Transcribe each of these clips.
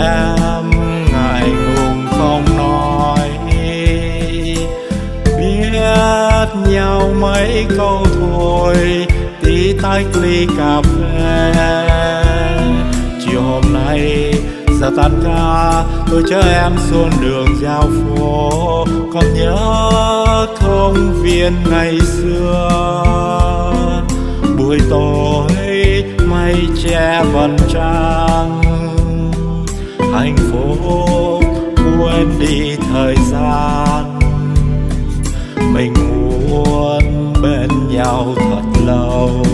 em ngại ngùng không nói biết nhau mấy câu thôi, tí tách ly cà phê. Chiều hôm nay, giờ tan ca, tôi chở em xuống đường giao phố. Còn nhớ không viên ngày xưa, buổi tối, mây che vầng trăng thành phố quên đi thời gian. Mình muốn bên nhau thật lâu,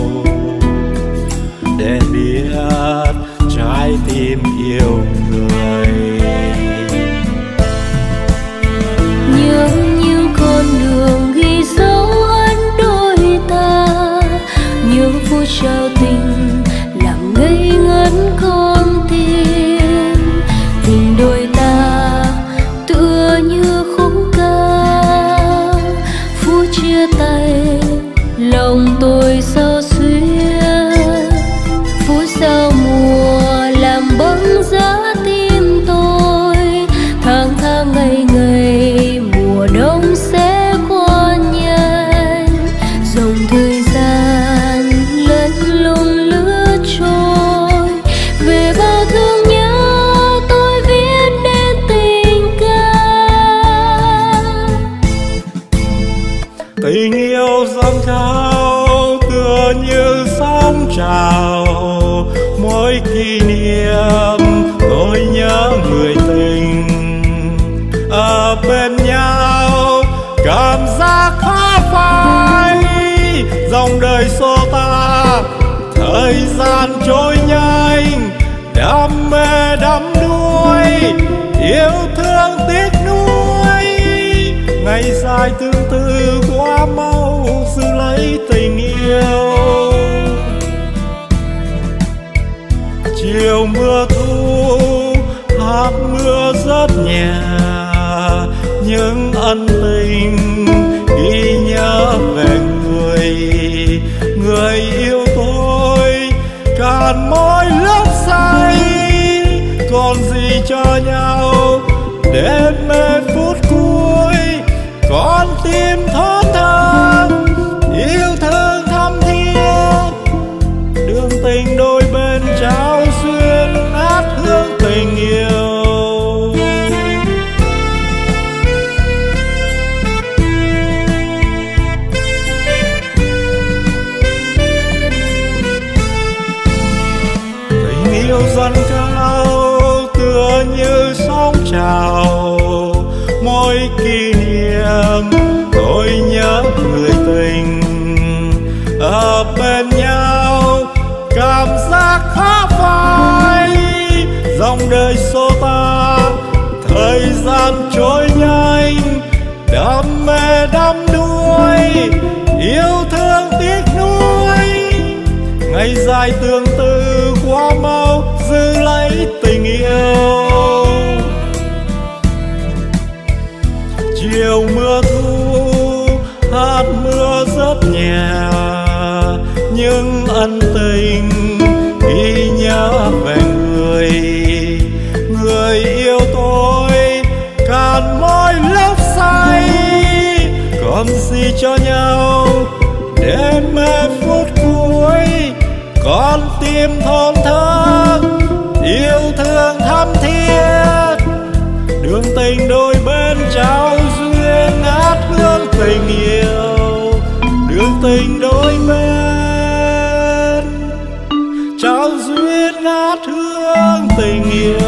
để biết trái tim yêu người. Nhớ những con đường ghi dấu ấn đôi ta, nhớ phút trao tình làm ngây ngẩn con phút trào mỗi kỷ niệm, tôi nhớ người tình. Ở bên nhau, cảm giác khó phai. Dòng đời xô ta, thời gian trôi nhanh. Đam mê đắm đuối, yêu thương tiếc nuối. Ngày dài tương tư quá mau giữ lấy tình yêu. Chiều mưa thu hát mưa rất nhẹ những ân tình tình yêu dần cao, tựa như sóng trào. Mỗi kỷ niệm, tôi nhớ người tình. Ở bên nhau, cảm giác khó phai. Dòng đời xô ta, thời gian trôi nhanh. Đam mê đắm đuối yêu thương tiếc nuối. Ngày dài tương tư quá mau giữ lấy tình yêu. Chiều mưa thu, hát mưa rất nhẹ, nhưng ân tình ghi nhớ về người. Người yêu tôi cạn môi lúc say, còn gì cho nhau để mê con tim thon thớt yêu thương thắm thiết. Đường tình đôi bên trao duyên ngát hương tình yêu. Đường tình đôi bên trao duyên ngát hương tình yêu.